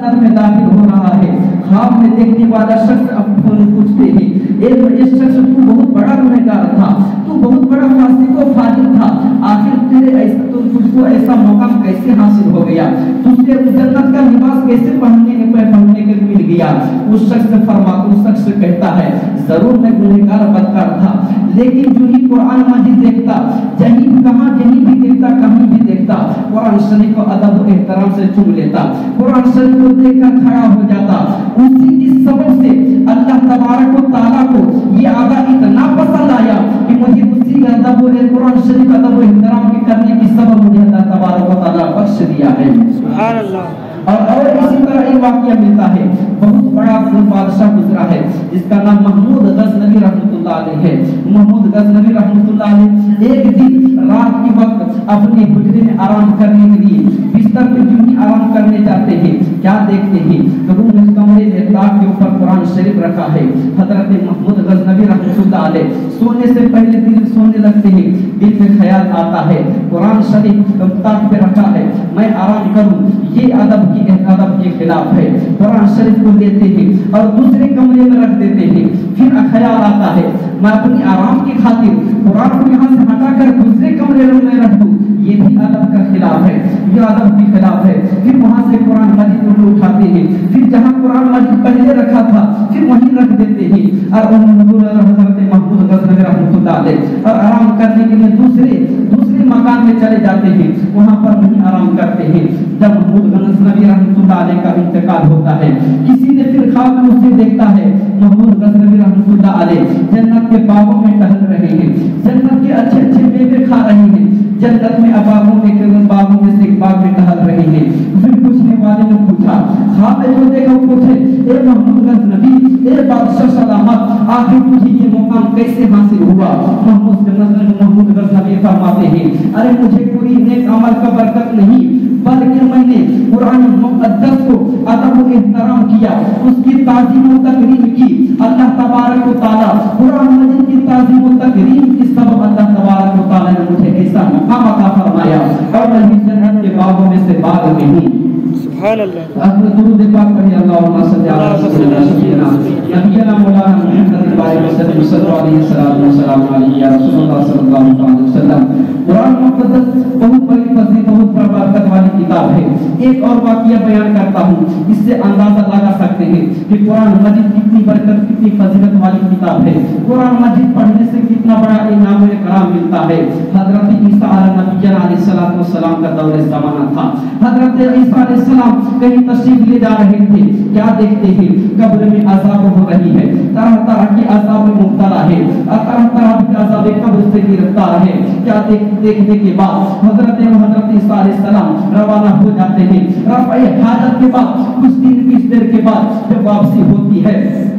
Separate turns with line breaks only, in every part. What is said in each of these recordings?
جنت میں داخل ہو رہا ہے۔ خواب میں دیکھنے والا شخص اب پوچھتے ہیں، اے اس شخص تو بہت بڑا گنہ گار تھا، تو بہت بڑا فاسق و فاجر تھا۔ آخر تیرے ایسا تو تجھ کو ایسا موقع کیسے حاصل ہو گیا؟ تجھے اس جنت کا لباس کیسے پہننے کے پہننے کے مل گیا؟ اس شخص سے فرما، اس شخص کہتا ہے، ضرور میں گنہگار بدکار تھا، لیکن جو ہی قرآن مجید دیکھتا جہین کہاں جہین بھی دیکھتا، کہیں بھی دیکھتا، قرآن شریف کے طرف سے چھو لیتا قرآن شریف کو دیکھ کر کھڑا ہو جاتا اسی کی سبب سے اللہ تبارک و تعالیٰ کو یہ آگا اتنا پسند آیا کہ مجھے اسی کا ادب و قرآن شریف ادب و احترام کے کرنے کی سبب مجھے اللہ تبارک و تعالیٰ بخش دیا ہے سبحان
اللہ
اور اور اسی طرح ایک واقعہ ملتا ہے بہت بڑا کوئی بادشاہ گزرا ہے جس کا نام محمود غزنوی رحمۃ اللہ علیہ ہے محمود غزنوی رحمۃ اللہ علیہ ایک دن اپنے گزرے میں آرام کرنے کے لیے بستر پہ جو بھی آرام کرنے جاتے ہیں؟ کیا دیکھتے ہیں؟ تو روم اس کمرے میں تاک کے اوپر قرآن شریف رکھا ہے۔ حضرت محمود غزنوی رحمت اللہ علیہ سونے سے پہلے دن سونے لگتے ہیں۔ دل میں خیال آتا ہے۔ قرآن شریف تاک پہ رکھا ہے۔ میں آرام کروں۔ یہ عدب کی ادب کے خلاف ہے۔ قرآن شریف کو دیتے ہیں اور دوسرے کمرے میں رکھ دیتے ہیں۔ پھر خیال آتا ہے۔ میں اپنی آرام کی خاطر قرآن کو یہاں سے ہٹا کر دوسرے کمرے روم میں رکھ دوں، یہ بھی ادب کا خلاف ہے، یہ ادب کے خلاف ہے۔ پھر وہاں سے قرآن مجید کو لوگ اٹھاتے ہیں۔ پھر جہاں قرآن مجید پہلے رکھا تھا، پھر وہیں رکھ دیتے ہیں۔ اور حضرت محمود غزنوی رحمۃ اللہ علیہ۔ اور آرام کرنے کے لیے دوسرے دوسرے مکان میں چلے جاتے ہیں۔ وہاں پر وہیں آرام کرتے ہیں۔ جب محمود غزنوی رحمۃ اللہ علیہ کا انتقال ہوتا ہے، کسی نے خواب میں اسے دیکھتا ہے۔ محمود غزنوی رحمۃ اللہ علیہ، جنت کے باغوں میں ٹہل رہے ہیں۔ جنت کے اچھے اچھے میوے کھا رہے ہیں۔ جنت میں اباغوں کے قدم باغوں میں سے ایک باغ میں ٹہل رہے ہیں۔ پھر پوچھنے والے نے پوچھا خواب میں جو دیکھا وہ پوچھے اے محمود غزنوی اے بادشاہ سلامت، آخر تجھے یہ مقام کیسے حاصل ہوا؟ محمود محمود غزنوی فرماتے ہیں، ارے مجھے کوئی نیک عمل کا برکت نہیں، بلکہ میں نے قرآن مقدس کو ادب و احترام کیا۔ اس تعظیم و تقریم کی اللہ تبارک و تعالیٰ قرآن مجید کی تعظیم و تقریم کی سبب اللہ تبارک و تعالیٰ نے مجھے ایسا مقام عطا فرمایا اور میں جنت کے باغوں میں سے باغ میں نہیں
سبحان اللہ
اللہ کتاب ہے۔ ایک اور واقعہ بیان کرتا ہوں، اس سے اندازہ لگا سکتے ہیں کہ قرآن مجید کتنی برکت، کتنی فضیلت والی کتاب ہے۔ قرآن مجید پڑھنے سے کتنا بڑا انعام کرام ملتا ہے۔ حضرت عیسیٰ نبی علیہ السلام کا دور زمانہ تھا۔ حضرت عیسیٰ علیہ السلام کہیں تشریف لے جا رہے تھے۔ کیا دیکھتے ہیں؟ قبر میں عذاب ہو رہی ہے۔ طرح طرح کی عذاب مبتلا ہے۔ طرح طرح عذاب قبر سے گرتا ہے۔ کیا دیکھنے کے بعد حضرت و حضرت عیسیٰ علیہ السلام روانہ ہو جاتے ہیں۔ رفعی حاجت کے بعد، کچھ دن، کچھ دیر کے بعد جب واپسی ہوتی ہے،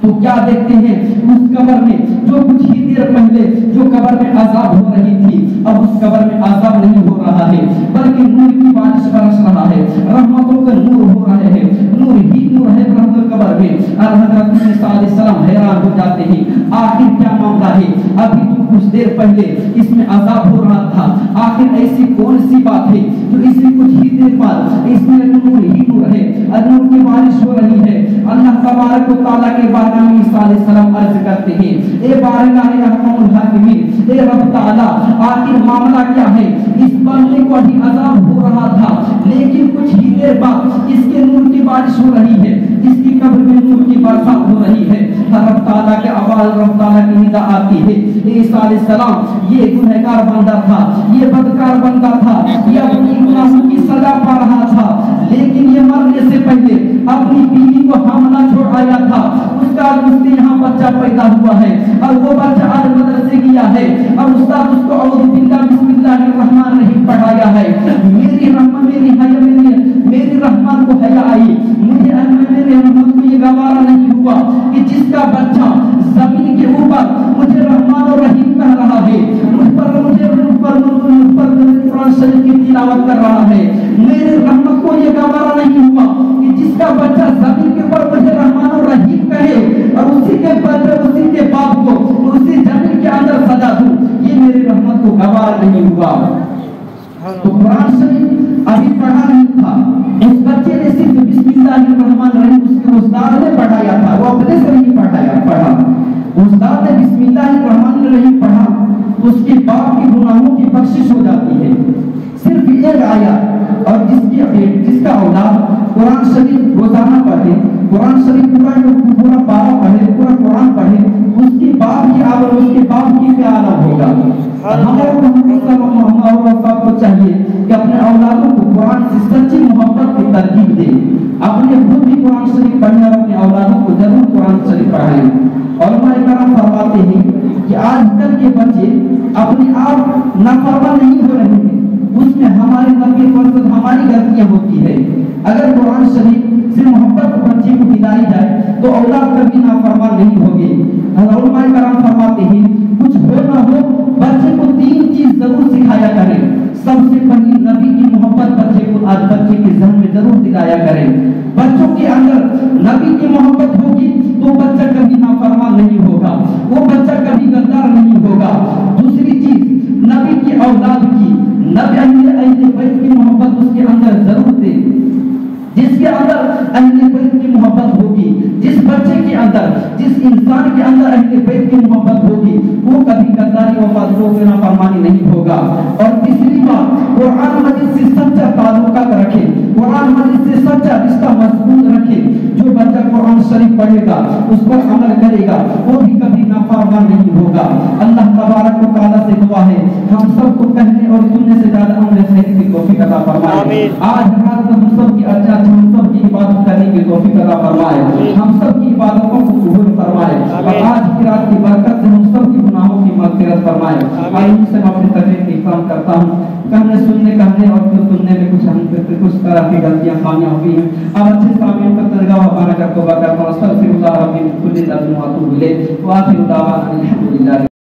تو کیا دیکھتے ہیں؟ اس قبر میں جو کچھ ہی دیر پہلے جو قبر میں عذاب ہو رہی تھی، اب اس قبر میں عذاب نہیں ہو رہا ہے، بلکہ نور کی بارش برس رہا ہے۔ رحمتوں کا نور ہو رہا ہے۔ نور ہی نور ہے رحمت قبر میں۔ اور حضرت علیہ السلام حیران ہو جاتے ہیں۔ آخر کیا ہے ابھی تو کچھ دیر پہلے اس میں عذاب ہو رہا تھا۔ آخر ایسی کون سی بات ہے جو اس میں کچھ ہی دیر بعد اس میں نور ہی نور ہے نور کی بارش ہو رہی ہے۔ اللہ تبارک و تعالیٰ کے بارے میں عیسیٰ علیہ السلام عرض کرتے ہیں، اے بارگاہ رحمہ الحاکمین، اے رب تعالیٰ، آخر معاملہ کیا ہے؟ اس بندے کو ابھی عذاب ہو رہا تھا، لیکن کچھ ہی دیر بعد اس کے نور کی بارش ہو رہی ہے۔ اس کی قبر میں نور رہی ہے۔ رب تعالیٰ کے آواز رب تعالیٰ کی ندا آتی ہے۔ عیسیٰ علیہ السلام، یہ گنہگار بندہ تھا۔ یہ بدکار بندہ تھا۔ یہ اپنی گناہوں کی سزا پا رہا تھا۔ لیکن یہ مرنے سے پہلے اپنی بیوی کو حاملہ چھوڑایا تھا۔ اس کا اس نے یہاں بچہ پیدا ہوا ہے۔ اور وہ بچہ آج مدرسے گیا ہے۔ اور استاد اس کو اور بسم اللہ الرحمن الرحیم پڑھایا ہے۔ میری دعوت کر رہا ہے میرے رحمت کو یہ گوارا نہیں ہوا کہ جس کا بچہ زمین کے اوپر مجھے رحمان و رحیم کہے اور اسی کے بدلے اسی کے باپ کو اسی زمین کے اندر سزا دوں یہ میرے رحمت کو گوارا نہیں ہوا
تو
قرآن شریف ابھی پڑھا نہیں تھا اس بچے نے صرف بسم اللہ الرحمن الرحیم اس کے استاد نے پڑھایا تھا وہ اپنے سے نہیں پڑھایا پڑھا استاد نے بسم اللہ الرحمن الرحیم چاہیے کہ اپنے اولادوں کو قرآن سے سچی محبت کی ترکیب دے اپنے خود بھی قرآن شریف پڑھیں اور اپنے اولادوں کو ضرور قرآن شریف پڑھائیں علماء کرام فرماتے ہیں کہ آج کل کے بچے اپنے آپ نافرمان نہیں ہو رہے ہیں اس میں ہمارے نبی فرصت ہماری غلطیاں ہوتی ہے اگر قرآن شریف سے محبت بچے کو دلائی جائے تو اولاد کبھی نافرمان نہیں ہوگی علماء کرام فرماتے ہیں کچھ ہو نہ ہو بچے کو تین چیز ضرور سکھایا آج بچے کے ذہن میں ضرور دلایا کریں۔ بچوں کے اندر نبی کی محبت ہوگی تو بچہ کبھی نافرمان نہیں ہوگا۔ وہ بچہ کبھی غدار نہیں ہوگا۔ دوسری چیز، نبی کی اولاد کی نبی اہل اہل بیت کی محبت اس کے اندر ضرور دے جس کے اندر اہل بیت کی محبت ہوگی، جس بچے کے اندر، جس انسان کے اندر اہل بیت کی محبت ہوگی، وہ کبھی غداری و فاضلوں کے نافرمانی نہیں ہوگا۔ اور تیسری بات، قرآن مجید سے سچا پڑھے گا اس پر عمل کرے گا وہ بھی کبھی نافرمان نہیں ہوگا۔ اللہ تبارک و تعالیٰ سے دعا ہے ہم سب کو کہنے اور سننے سے زیادہ عمل صحیح کی توفیق عطا فرمائے۔ آج رات ہم سب کی اچھا ہم سب کی عبادت کرنے کی توفیق عطا فرمائے۔ ہم سب کی عبادتوں کو قبول فرمائے۔ اور۔ آج کی رات کی برکت سے ہم سب فرمائے۔ آمین۔ ان سے میں اپنی تقریر کی احترام کرتا ہوں۔ کم نے سننے، کہنے اور پھر سننے میں کچھ ہم کچھ طرح کی غلطیاں خامیاں ہوئی ہیں۔ اور اچھے سامعین پر ترگاہ ہمارا کا توبہ کرتا ہوں۔ استغفر اللہ ربی من کل ذنب واتوب الیہ واخر دعوانا الحمدللہ